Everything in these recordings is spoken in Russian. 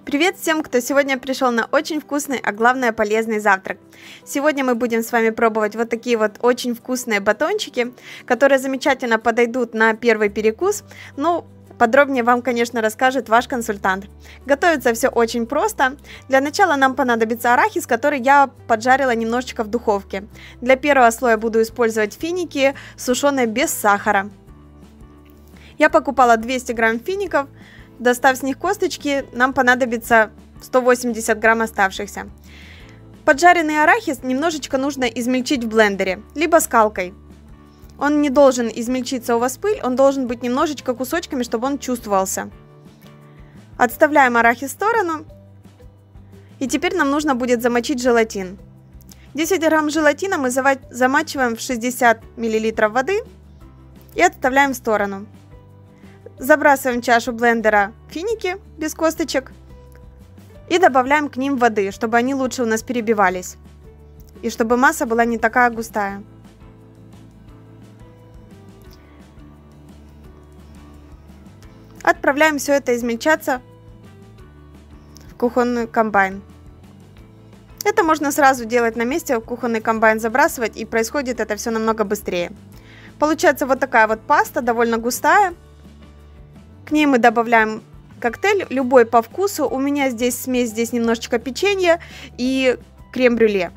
Привет всем, кто сегодня пришел на очень вкусный, а главное полезный завтрак. Сегодня мы будем с вами пробовать вот такие вот очень вкусные батончики, которые замечательно подойдут на первый перекус. Ну, Подробнее вам, конечно, расскажет ваш консультант. Готовится все очень просто. Для начала нам понадобится арахис, который я поджарила немножечко в духовке. Для первого слоя буду использовать финики, сушеные без сахара. Я покупала 200 грамм фиников, Достав с них косточки, нам понадобится 180 грамм оставшихся. Поджаренный арахис немножечко нужно измельчить в блендере, либо скалкой. Он не должен измельчиться у вас пыль, он должен быть немножечко кусочками, чтобы он чувствовался. Отставляем арахис в сторону. И теперь нам нужно будет замочить желатин. 10 грамм желатина мы замачиваем в 60 мл воды и отставляем в сторону. Забрасываем чашу блендера финики без косточек и добавляем к ним воды, чтобы они лучше у нас перебивались. И чтобы масса была не такая густая. Отправляем все это измельчаться в кухонный комбайн. Это можно сразу делать на месте, в кухонный комбайн забрасывать, и происходит это все намного быстрее. Получается вот такая вот паста, довольно густая. К ней мы добавляем коктейль, любой по вкусу. У меня здесь смесь, здесь немножечко печенья и крем-брюле.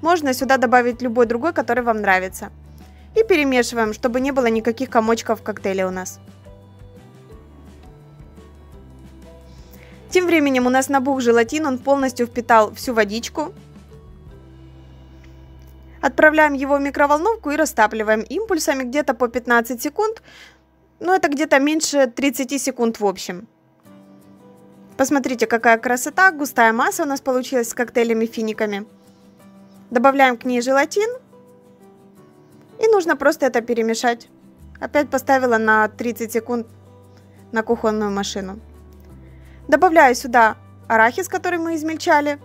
Можно сюда добавить любой другой, который вам нравится. И перемешиваем, чтобы не было никаких комочков в коктейле у нас. Тем временем у нас набух желатин, он полностью впитал всю водичку. Отправляем его в микроволновку и растапливаем импульсами где-то по 15 секунд, ну, это где-то меньше 30 секунд в общем. Посмотрите, какая красота, густая масса у нас получилась с коктейлями-финиками. Добавляем к ней желатин. И нужно просто это перемешать. Опять поставила на 30 секунд на кухонную машину. Добавляю сюда арахис, который мы измельчали.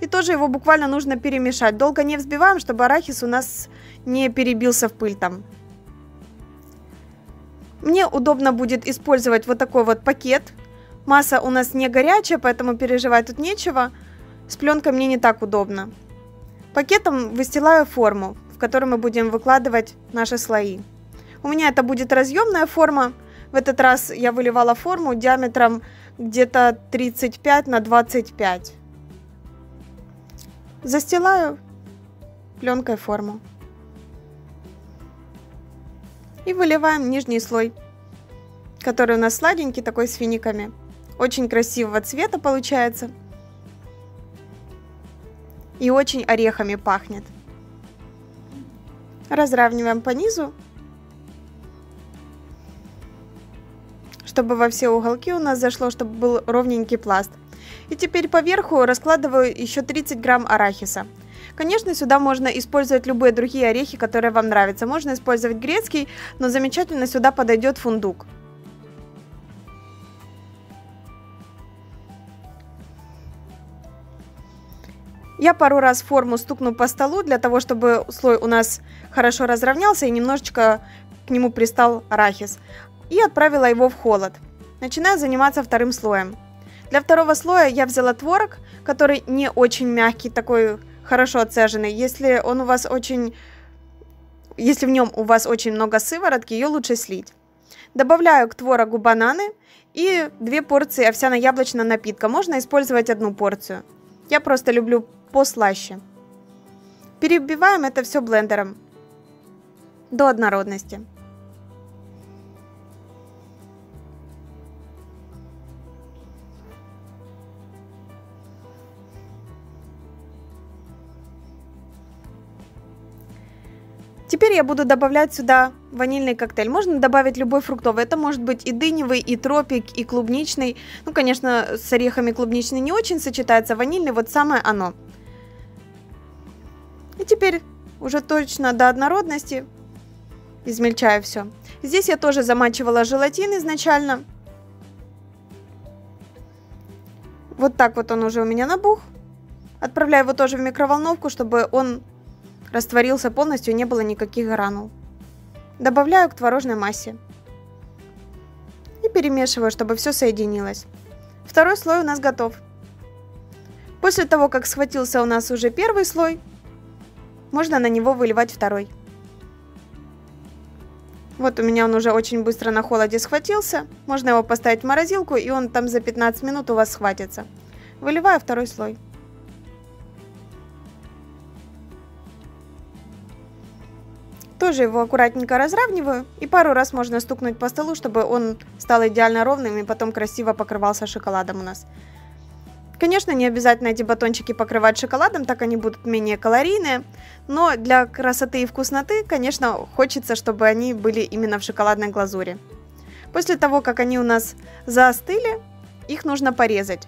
И тоже его буквально нужно перемешать. Долго не взбиваем, чтобы арахис у нас не перебился в пыль там. Мне удобно будет использовать вот такой вот пакет. Масса у нас не горячая, поэтому переживать тут нечего. С пленкой мне не так удобно. Пакетом выстилаю форму, в которой мы будем выкладывать наши слои. У меня это будет разъемная форма. В этот раз я выливала форму диаметром где-то 35 на 25. Застилаю пленкой форму и выливаем нижний слой, который у нас сладенький, такой с финиками. Очень красивого цвета получается. И очень орехами пахнет. Разравниваем по низу, чтобы во все уголки у нас зашло, чтобы был ровненький пласт. И теперь поверху раскладываю еще 30 грамм арахиса. Конечно, сюда можно использовать любые другие орехи, которые вам нравятся. Можно использовать грецкий, но замечательно сюда подойдет фундук. Я пару раз форму стукну по столу, для того, чтобы слой у нас хорошо разровнялся и немножечко к нему пристал арахис. И отправила его в холод. Начинаю заниматься вторым слоем. Для второго слоя я взяла творог, который не очень мягкий, такой хорошо отцеженный. Если он у вас очень... Если в нем у вас очень много сыворотки, ее лучше слить. Добавляю к творогу бананы и две порции овсяно-яблочного напитка. Можно использовать одну порцию. Я просто люблю послаще. Перебиваем это все блендером до однородности. Теперь я буду добавлять сюда ванильный коктейль. Можно добавить любой фруктовый. Это может быть и дыневый, и тропик, и клубничный. Ну, конечно, с орехами клубничный не очень сочетается. Ванильный вот самое оно. И теперь уже точно до однородности измельчаю все. Здесь я тоже замачивала желатин изначально. Вот так вот он уже у меня набух. Отправляю его тоже в микроволновку, чтобы он растворился полностью, не было никаких гранул. Добавляю к творожной массе. И перемешиваю, чтобы все соединилось. Второй слой у нас готов. После того, как схватился у нас уже первый слой, можно на него выливать второй. Вот у меня он уже очень быстро на холоде схватился. Можно его поставить в морозилку, и он там за 15 минут у вас схватится. Выливаю второй слой. Тоже его аккуратненько разравниваю. И пару раз можно стукнуть по столу, чтобы он стал идеально ровным и потом красиво покрывался шоколадом у нас. Конечно, не обязательно эти батончики покрывать шоколадом, так они будут менее калорийные. Но для красоты и вкусноты, конечно, хочется, чтобы они были именно в шоколадной глазури. После того, как они у нас заостыли, их нужно порезать.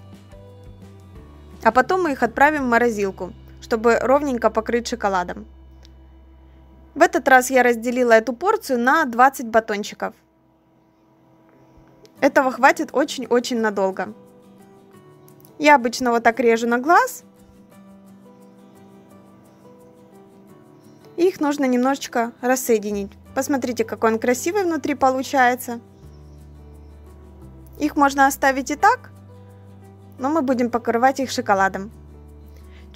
А потом мы их отправим в морозилку, чтобы ровненько покрыть шоколадом. В этот раз я разделила эту порцию на 20 батончиков. Этого хватит очень-очень надолго. Я обычно вот так режу на глаз. Их нужно немножечко рассоединить. Посмотрите, какой он красивый внутри получается. Их можно оставить и так, но мы будем покрывать их шоколадом.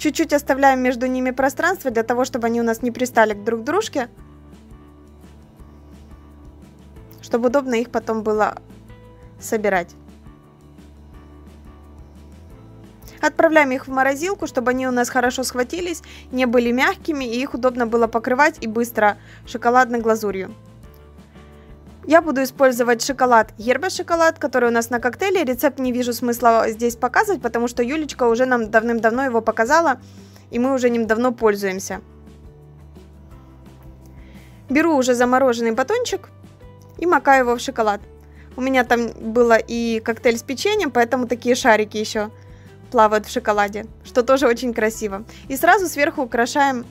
Чуть-чуть оставляем между ними пространство для того, чтобы они у нас не пристали к друг дружке. Чтобы удобно их потом было собирать. Отправляем их в морозилку, чтобы они у нас хорошо схватились, не были мягкими и их удобно было покрывать и быстро шоколадной глазурью. Я буду использовать шоколад Ерба шоколад, который у нас на коктейле. Рецепт не вижу смысла здесь показывать, потому что Юлечка уже нам давным-давно его показала, и мы уже ним давно пользуемся. Беру уже замороженный батончик и макаю его в шоколад. У меня там было и коктейль с печеньем, поэтому такие шарики еще плавают в шоколаде, что тоже очень красиво. И сразу сверху украшаем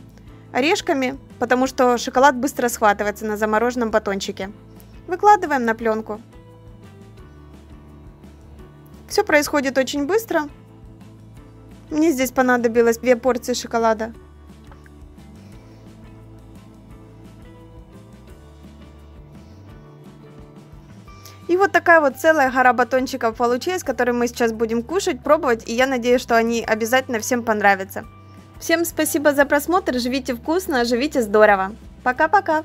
орешками, потому что шоколад быстро схватывается на замороженном батончике. Выкладываем на пленку. Все происходит очень быстро. Мне здесь понадобилось две порции шоколада. И вот такая вот целая гора батончиков получилась, которые мы сейчас будем кушать, пробовать, и я надеюсь, что они обязательно всем понравятся. Всем спасибо за просмотр, живите вкусно, живите здорово. Пока-пока!